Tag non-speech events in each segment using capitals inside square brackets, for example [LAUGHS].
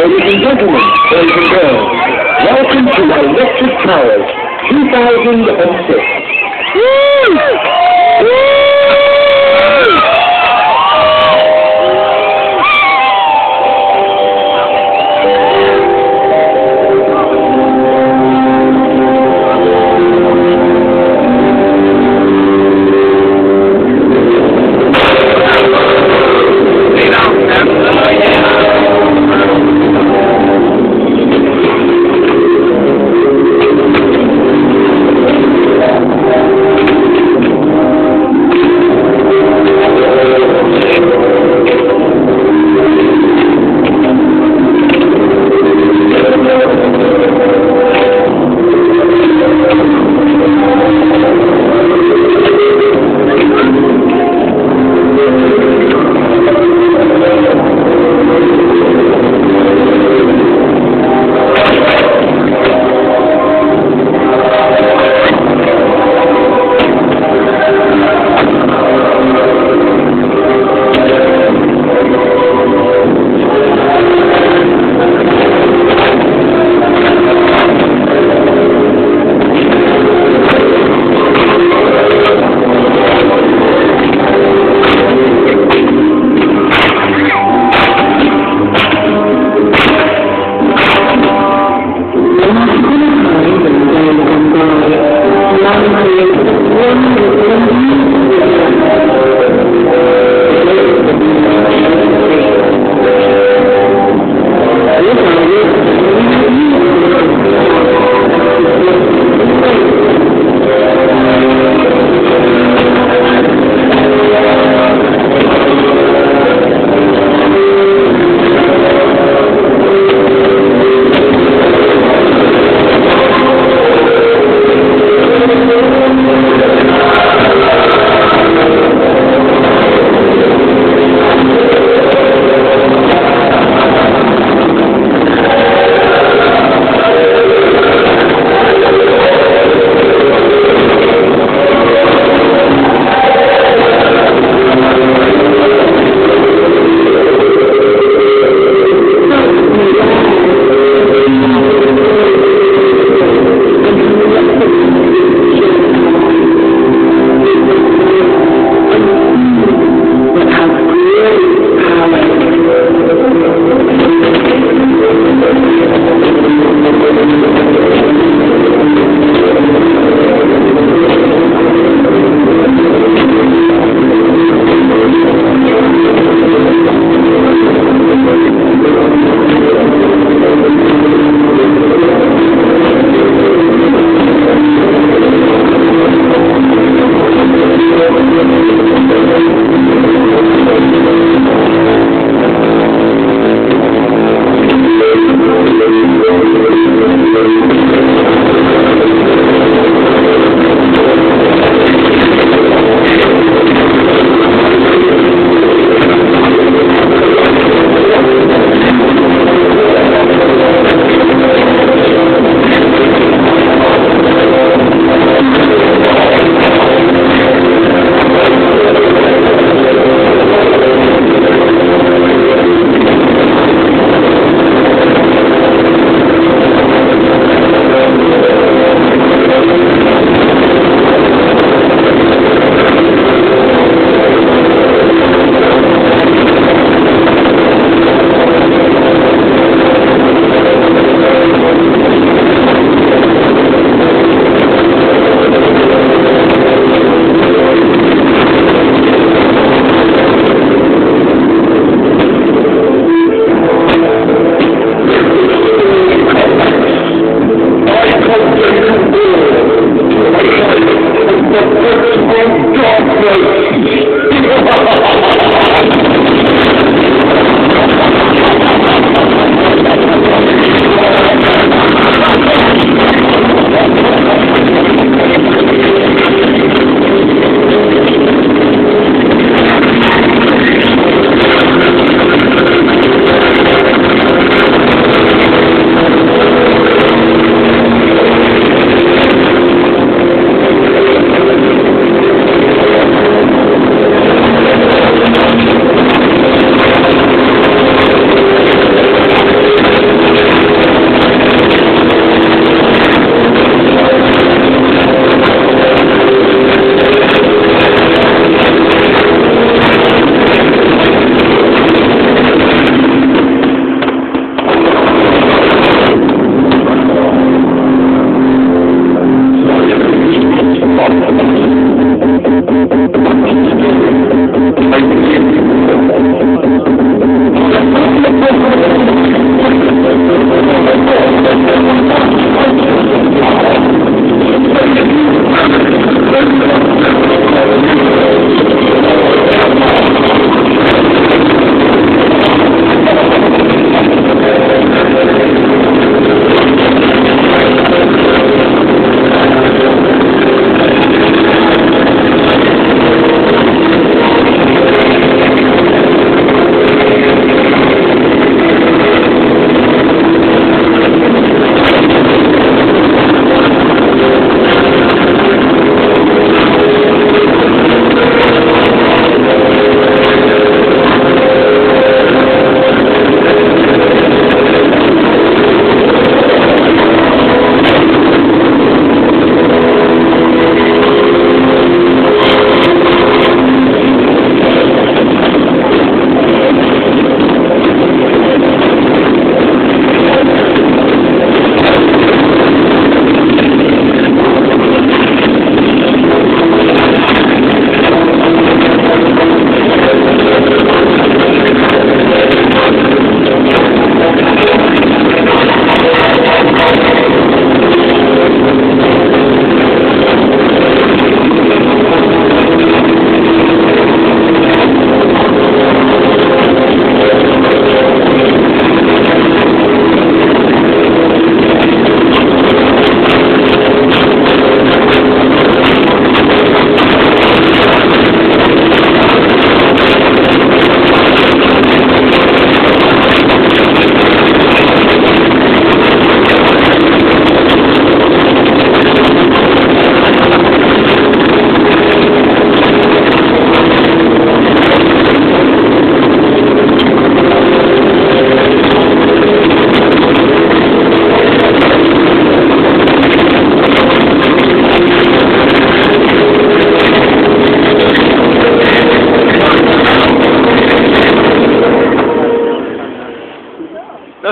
Ladies and gentlemen, boys and girls, welcome to Electric Towers 2006.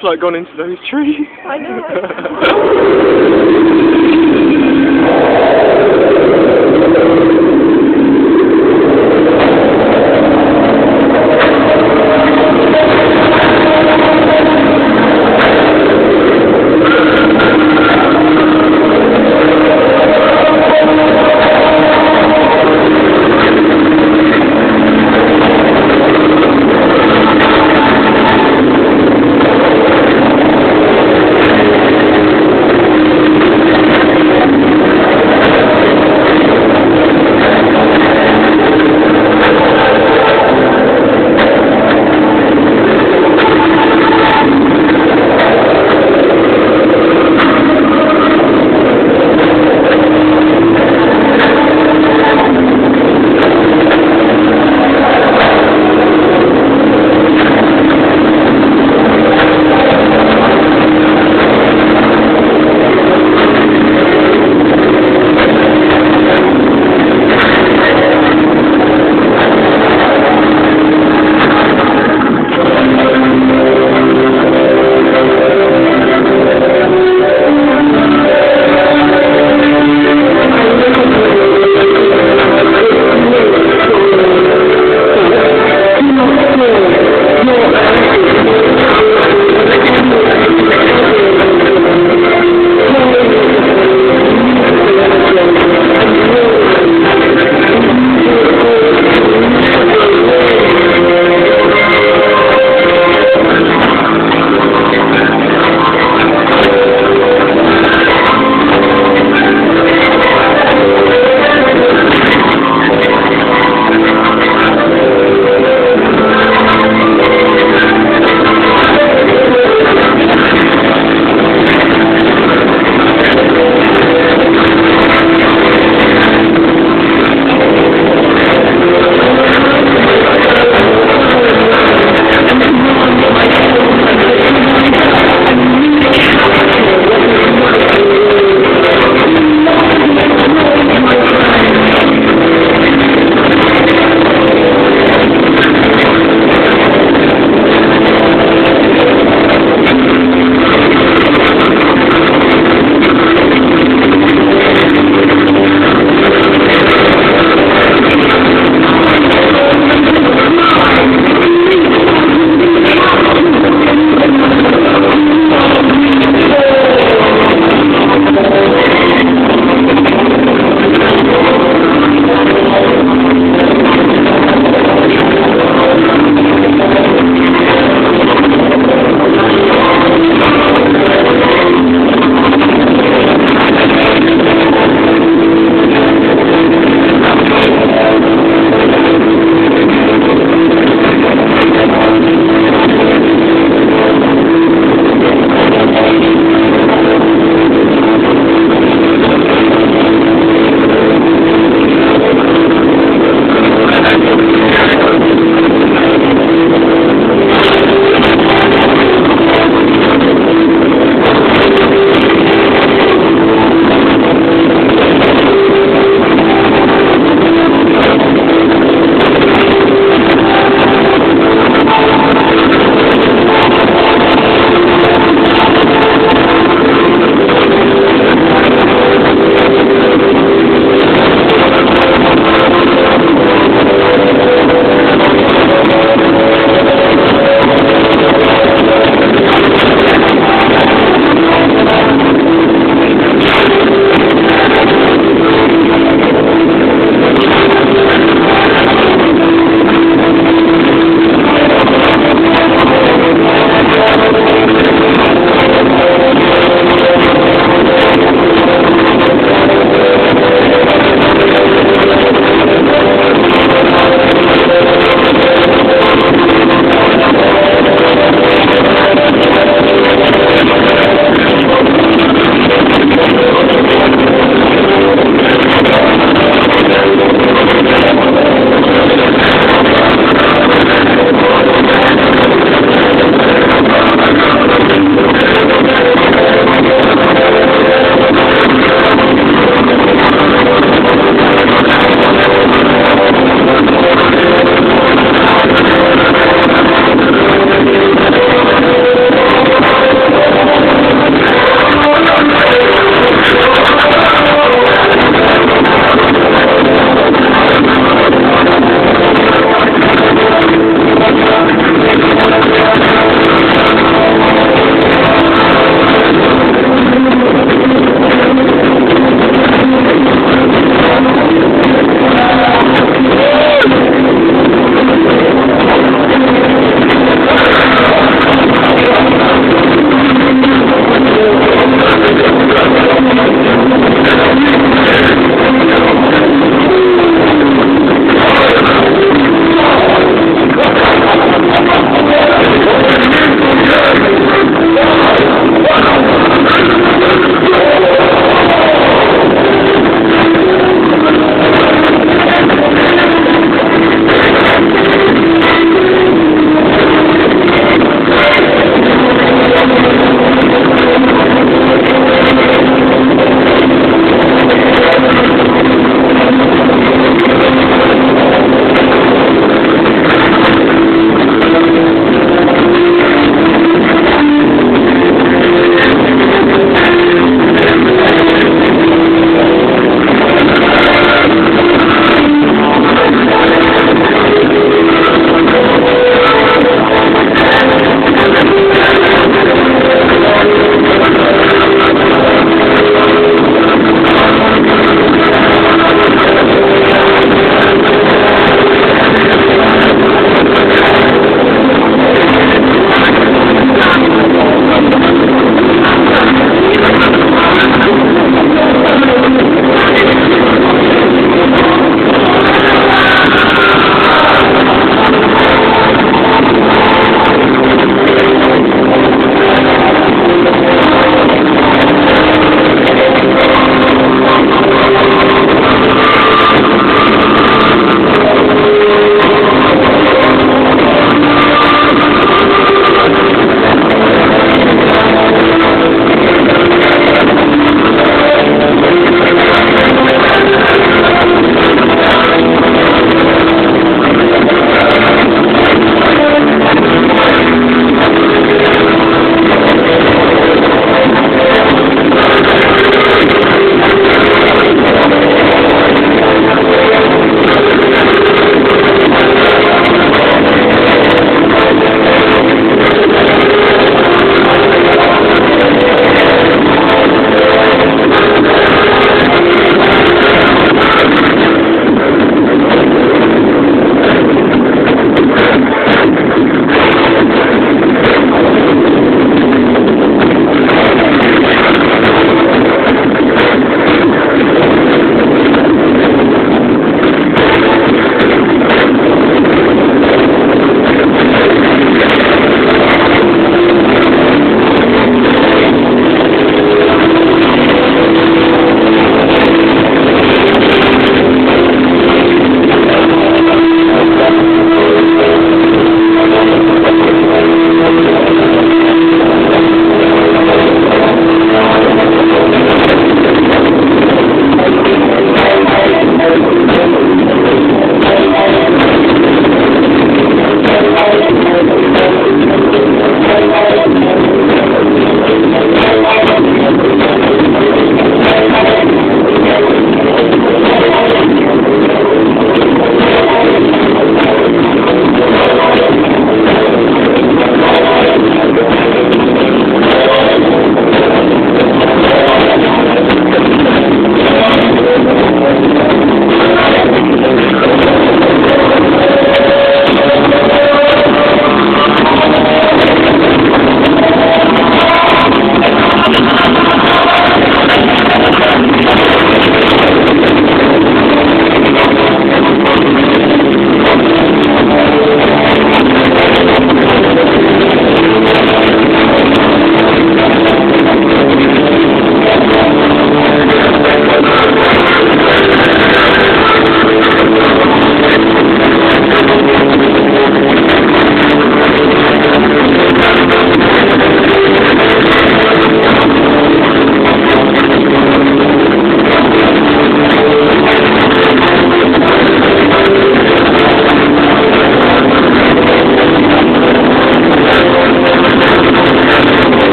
That's like gone into those trees. I know. [LAUGHS]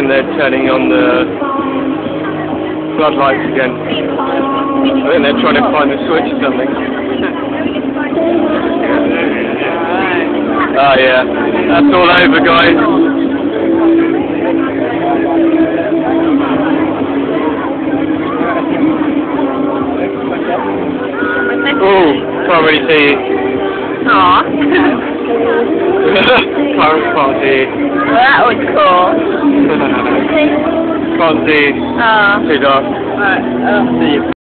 And they're turning on the floodlights again. I think they're trying to find the switch or something. Oh yeah, that's all over guys. Oh, can't really see you. Aw. [LAUGHS] can't see you. well, that was cool. can't see you. Aw. Too dark. Alright, oh. See you.